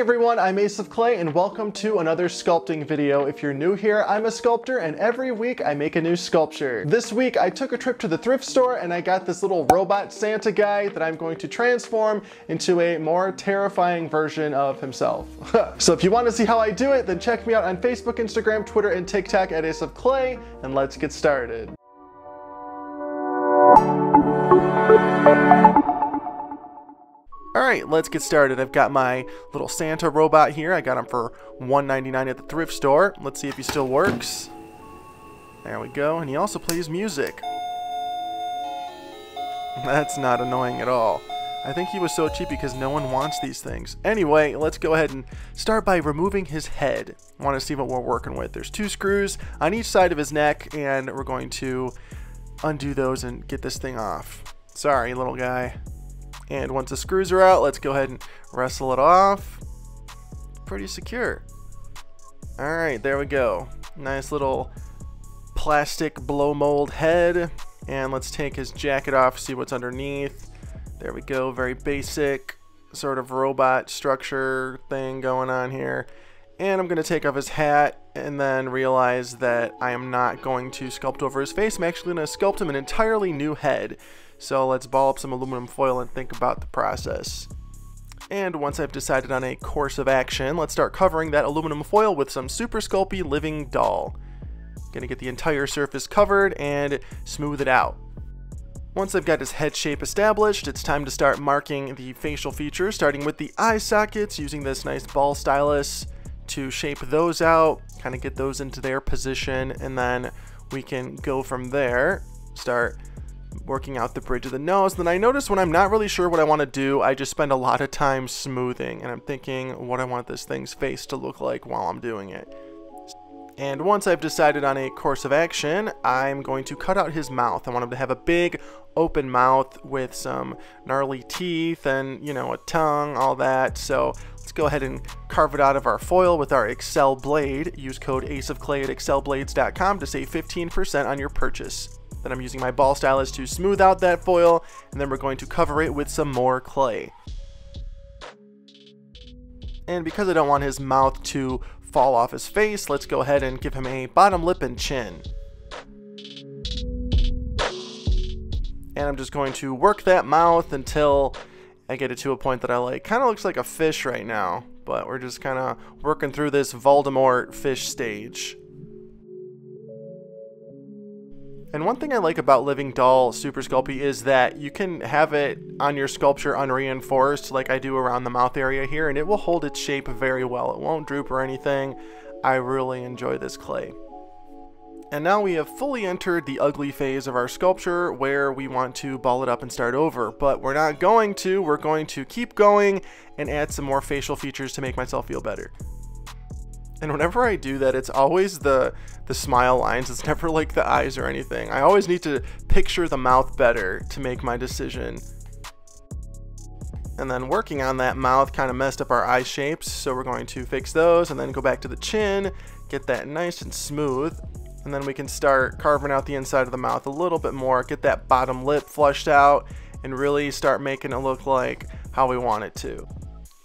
everyone, I'm Ace of Clay and welcome to another sculpting video. If you're new here, I'm a sculptor and every week I make a new sculpture. This week I took a trip to the thrift store and I got this little robot Santa guy that I'm going to transform into a more terrifying version of himself. so if you want to see how I do it, then check me out on Facebook, Instagram, Twitter, and TikTok at Ace of Clay and let's get started. Alright, let's get started. I've got my little Santa robot here. I got him for $1.99 at the thrift store. Let's see if he still works. There we go. And he also plays music. That's not annoying at all. I think he was so cheap because no one wants these things. Anyway, let's go ahead and start by removing his head. I want to see what we're working with. There's two screws on each side of his neck, and we're going to undo those and get this thing off. Sorry, little guy. And once the screws are out, let's go ahead and wrestle it off. Pretty secure. All right, there we go. Nice little plastic blow mold head. And let's take his jacket off, see what's underneath. There we go, very basic sort of robot structure thing going on here. And I'm going to take off his hat and then realize that I am not going to sculpt over his face. I'm actually going to sculpt him an entirely new head. So let's ball up some aluminum foil and think about the process. And once I've decided on a course of action, let's start covering that aluminum foil with some Super Sculpey Living Doll. Gonna get the entire surface covered and smooth it out. Once I've got his head shape established, it's time to start marking the facial features, starting with the eye sockets, using this nice ball stylus to shape those out, kind of get those into their position, and then we can go from there, start working out the bridge of the nose. Then I notice when I'm not really sure what I want to do, I just spend a lot of time smoothing and I'm thinking what I want this thing's face to look like while I'm doing it. And once I've decided on a course of action, I'm going to cut out his mouth. I want him to have a big open mouth with some gnarly teeth and, you know, a tongue, all that. So let's go ahead and carve it out of our foil with our Excel blade. Use code aceofclay at excelblades.com to save 15% on your purchase. Then I'm using my ball stylus to smooth out that foil, and then we're going to cover it with some more clay. And because I don't want his mouth to fall off his face, let's go ahead and give him a bottom lip and chin. And I'm just going to work that mouth until I get it to a point that I like. Kind of looks like a fish right now, but we're just kind of working through this Voldemort fish stage. And one thing I like about Living Doll Super Sculpey is that you can have it on your sculpture unreinforced like I do around the mouth area here and it will hold its shape very well. It won't droop or anything. I really enjoy this clay. And now we have fully entered the ugly phase of our sculpture where we want to ball it up and start over. But we're not going to, we're going to keep going and add some more facial features to make myself feel better. And whenever I do that, it's always the the smile lines. It's never like the eyes or anything. I always need to picture the mouth better to make my decision. And then working on that mouth kind of messed up our eye shapes, so we're going to fix those and then go back to the chin, get that nice and smooth. And then we can start carving out the inside of the mouth a little bit more, get that bottom lip flushed out, and really start making it look like how we want it to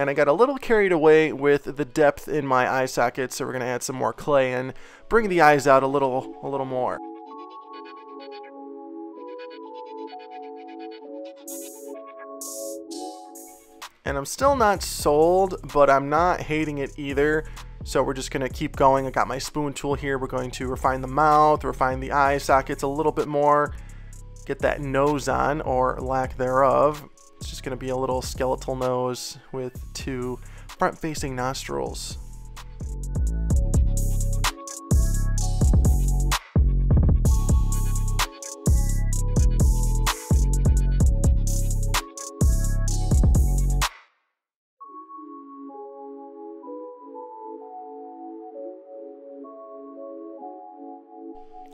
and I got a little carried away with the depth in my eye socket, so we're going to add some more clay and bring the eyes out a little, a little more. And I'm still not sold, but I'm not hating it either. So we're just to keep going. I got my spoon tool here. We're going to refine the mouth, refine the eye sockets a little bit more, get that nose on, or lack thereof. It's just going to be a little skeletal nose with two front-facing nostrils.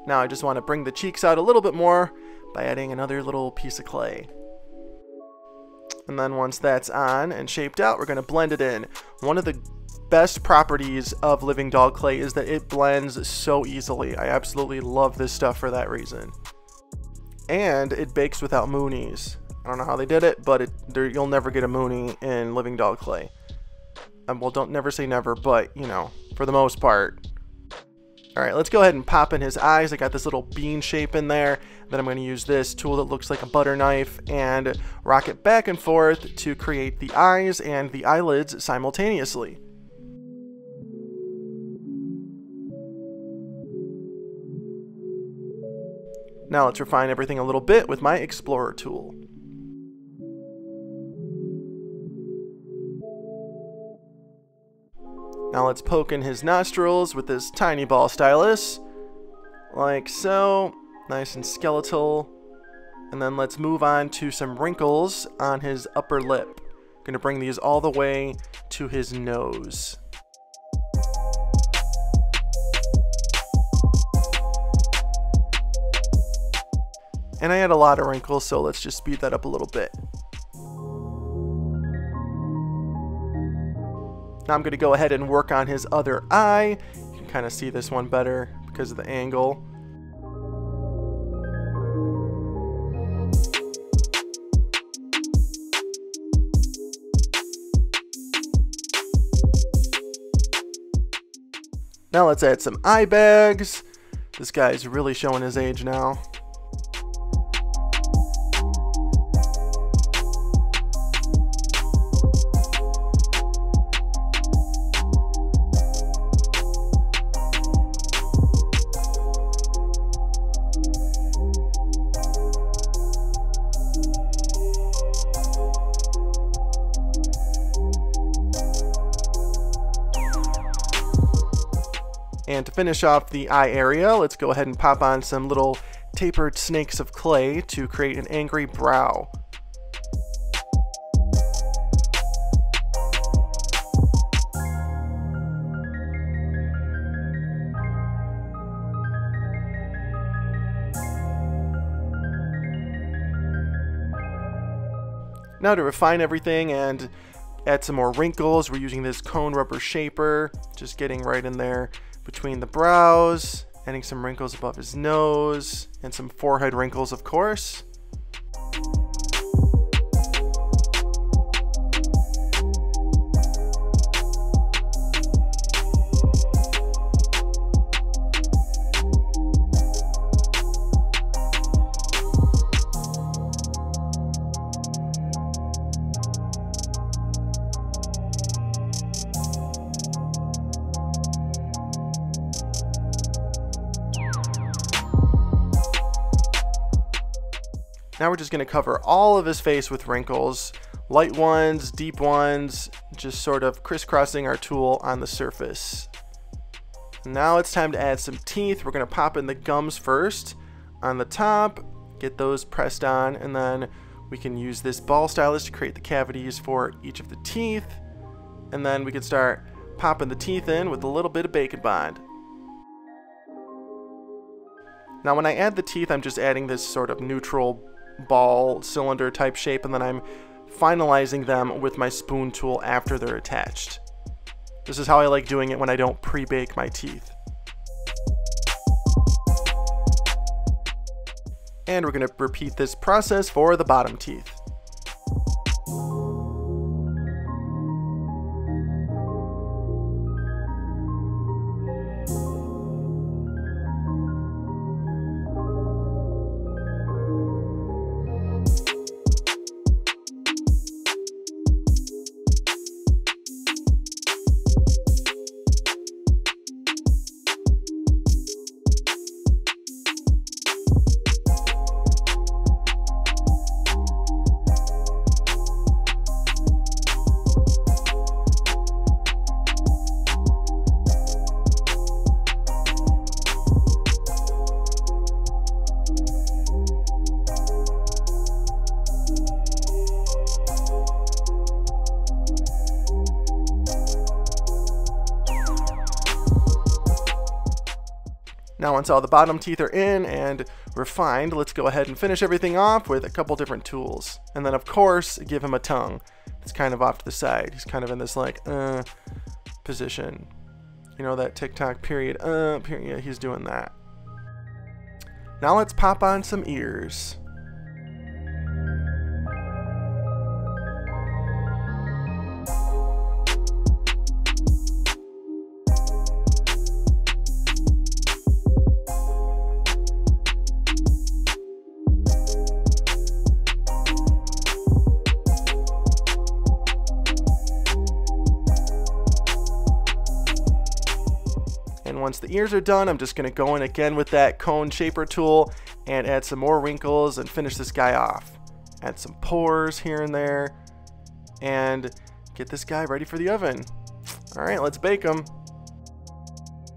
Now I just want to bring the cheeks out a little bit more by adding another little piece of clay. And then once that's on and shaped out, we're going to blend it in. One of the best properties of Living Doll Clay is that it blends so easily. I absolutely love this stuff for that reason. And it bakes without moonies. I don't know how they did it, but it, there, you'll never get a moonie in Living Doll Clay. Um, well, don't never say never, but, you know, for the most part. Alright, let's go ahead and pop in his eyes. I got this little bean shape in there. Then I'm going to use this tool that looks like a butter knife and rock it back and forth to create the eyes and the eyelids simultaneously. Now let's refine everything a little bit with my Explorer tool. Now let's poke in his nostrils with this tiny ball stylus, like so, nice and skeletal. And then let's move on to some wrinkles on his upper lip. Gonna bring these all the way to his nose. And I had a lot of wrinkles, so let's just speed that up a little bit. Now I'm going to go ahead and work on his other eye. You can kind of see this one better because of the angle. Now let's add some eye bags. This guy's really showing his age now. Finish off the eye area, let's go ahead and pop on some little tapered snakes of clay to create an angry brow. Now to refine everything and add some more wrinkles, we're using this cone rubber shaper, just getting right in there between the brows, adding some wrinkles above his nose, and some forehead wrinkles, of course. Now we're just going to cover all of his face with wrinkles, light ones, deep ones, just sort of crisscrossing our tool on the surface. Now it's time to add some teeth. We're going to pop in the gums first on the top, get those pressed on, and then we can use this ball stylus to create the cavities for each of the teeth. And then we can start popping the teeth in with a little bit of Bake and Bond. Now when I add the teeth, I'm just adding this sort of neutral ball cylinder type shape and then I'm finalizing them with my spoon tool after they're attached. This is how I like doing it when I don't pre-bake my teeth. And we're going to repeat this process for the bottom teeth. Now once all the bottom teeth are in and refined, let's go ahead and finish everything off with a couple different tools. And then of course, give him a tongue. It's kind of off to the side. He's kind of in this like, uh, position. You know, that TikTok period, uh, period, he's doing that. Now let's pop on some ears. Once the ears are done, I'm just going to go in again with that cone shaper tool and add some more wrinkles and finish this guy off. Add some pores here and there and get this guy ready for the oven. All right, let's bake him.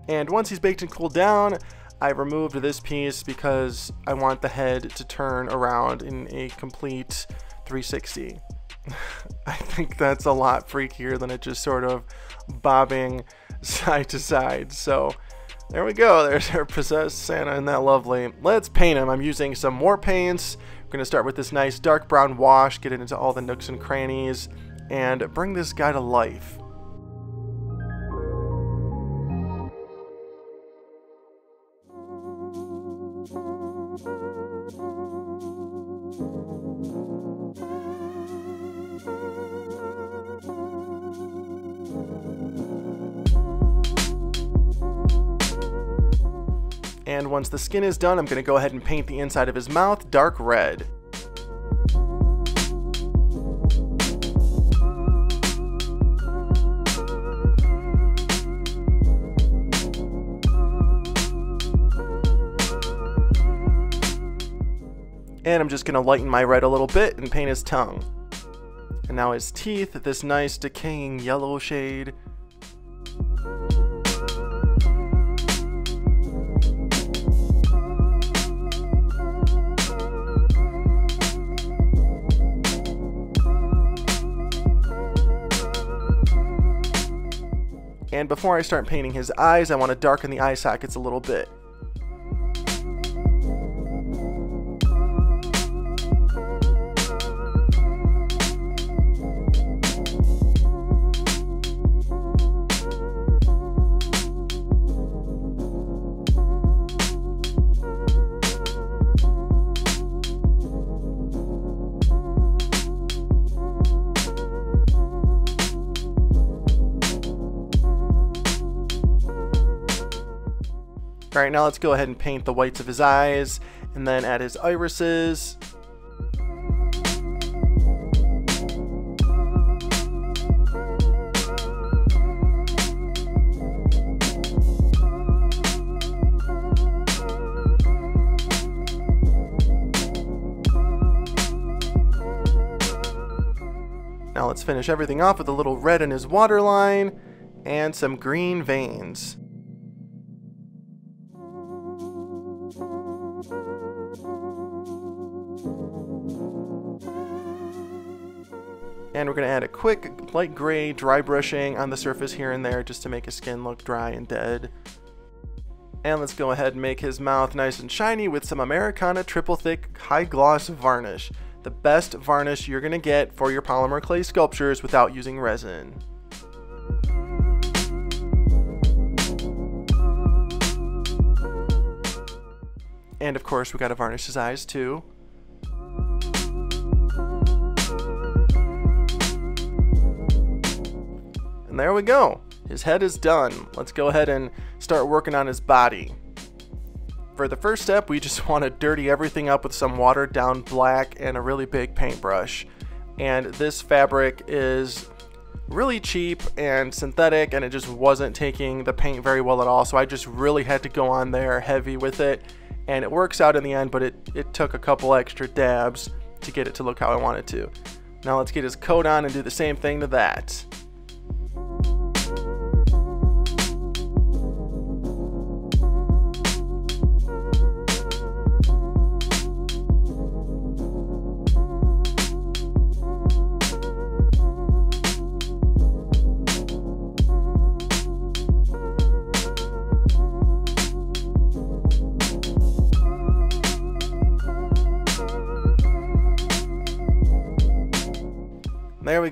And once he's baked and cooled down, I removed this piece because I want the head to turn around in a complete 360. I think that's a lot freakier than it just sort of bobbing side to side. So there we go. There's our possessed Santa and that lovely. Let's paint him. I'm using some more paints. We're going to start with this nice dark brown wash, get it into all the nooks and crannies, and bring this guy to life. And once the skin is done, I'm going to go ahead and paint the inside of his mouth dark red. And I'm just going to lighten my red a little bit and paint his tongue. And now his teeth, this nice decaying yellow shade. And before I start painting his eyes, I want to darken the eye sockets a little bit. Alright, now let's go ahead and paint the whites of his eyes, and then add his irises. Now let's finish everything off with a little red in his waterline and some green veins. And we're going to add a quick light gray dry brushing on the surface here and there just to make his skin look dry and dead. And let's go ahead and make his mouth nice and shiny with some Americana Triple Thick High Gloss Varnish. The best varnish you're going to get for your polymer clay sculptures without using resin. And of course we got to varnish his eyes too. There we go. His head is done. Let's go ahead and start working on his body. For the first step, we just want to dirty everything up with some watered down black and a really big paintbrush. And this fabric is really cheap and synthetic and it just wasn't taking the paint very well at all. So I just really had to go on there heavy with it. And it works out in the end, but it, it took a couple extra dabs to get it to look how I wanted to. Now let's get his coat on and do the same thing to that.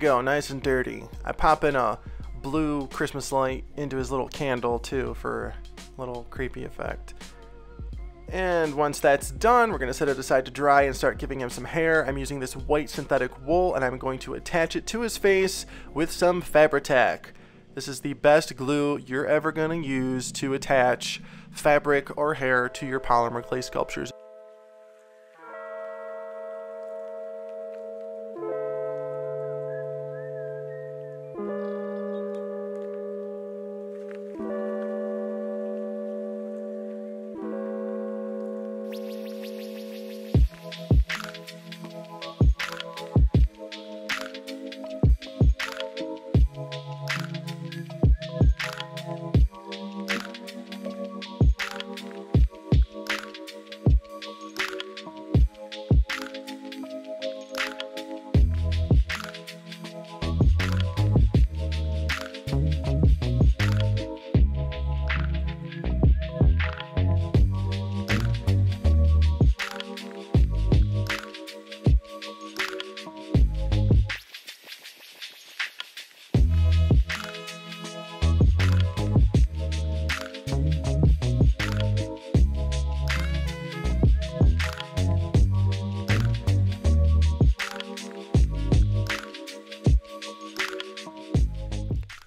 Go, nice and dirty. I pop in a blue Christmas light into his little candle too for a little creepy effect. And once that's done, we're going to set it aside to dry and start giving him some hair. I'm using this white synthetic wool and I'm going to attach it to his face with some Fabri-Tac. This is the best glue you're ever going to use to attach fabric or hair to your polymer clay sculptures.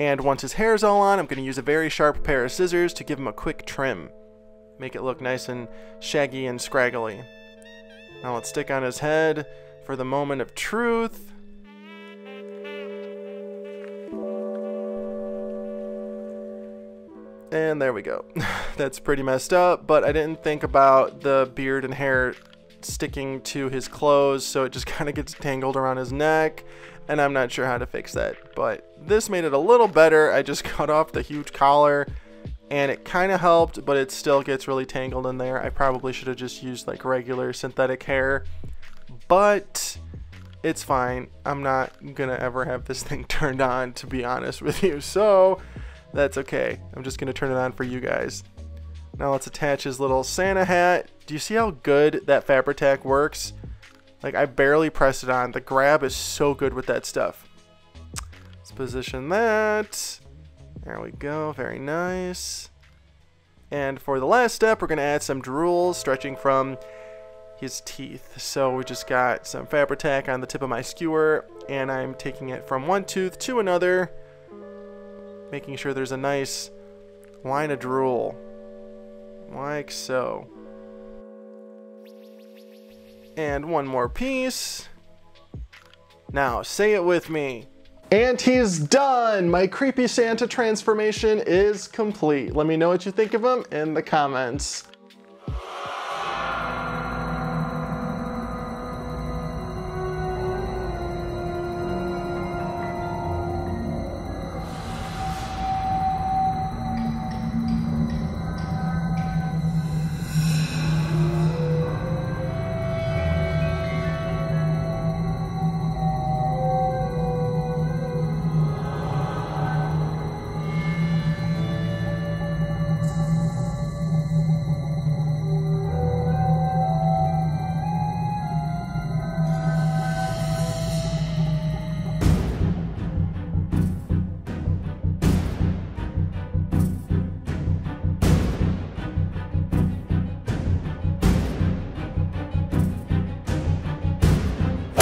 And once his hair is all on, I'm going to use a very sharp pair of scissors to give him a quick trim. Make it look nice and shaggy and scraggly. Now let's stick on his head for the moment of truth. And there we go. That's pretty messed up, but I didn't think about the beard and hair sticking to his clothes, so it just kind of gets tangled around his neck, and I'm not sure how to fix that. But this made it a little better. I just cut off the huge collar, and it kind of helped, but it still gets really tangled in there. I probably should have just used like regular synthetic hair, but it's fine. I'm not gonna ever have this thing turned on, to be honest with you. So that's okay. I'm just gonna turn it on for you guys. Now let's attach his little Santa hat. Do you see how good that Fabri-Tac works? Like I barely pressed it on. The grab is so good with that stuff. Let's position that. There we go, very nice. And for the last step, we're gonna add some drool stretching from his teeth. So we just got some Fabri-Tac on the tip of my skewer and I'm taking it from one tooth to another making sure there's a nice line of drool, like so. And one more piece. Now, say it with me. And he's done! My creepy Santa transformation is complete. Let me know what you think of him in the comments.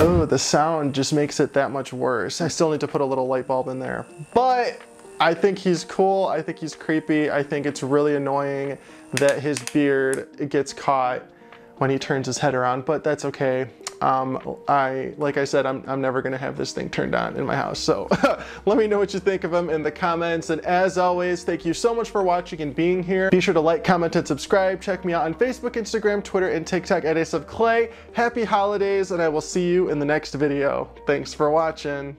Oh, the sound just makes it that much worse. I still need to put a little light bulb in there. But I think he's cool. I think he's creepy. I think it's really annoying that his beard gets caught when he turns his head around, but that's okay. Um, I, like I said, I'm, I'm never gonna have this thing turned on in my house. So let me know what you think of them in the comments. And as always, thank you so much for watching and being here. Be sure to like, comment, and subscribe. Check me out on Facebook, Instagram, Twitter, and TikTok at Ace of Clay. Happy holidays, and I will see you in the next video. Thanks for watching.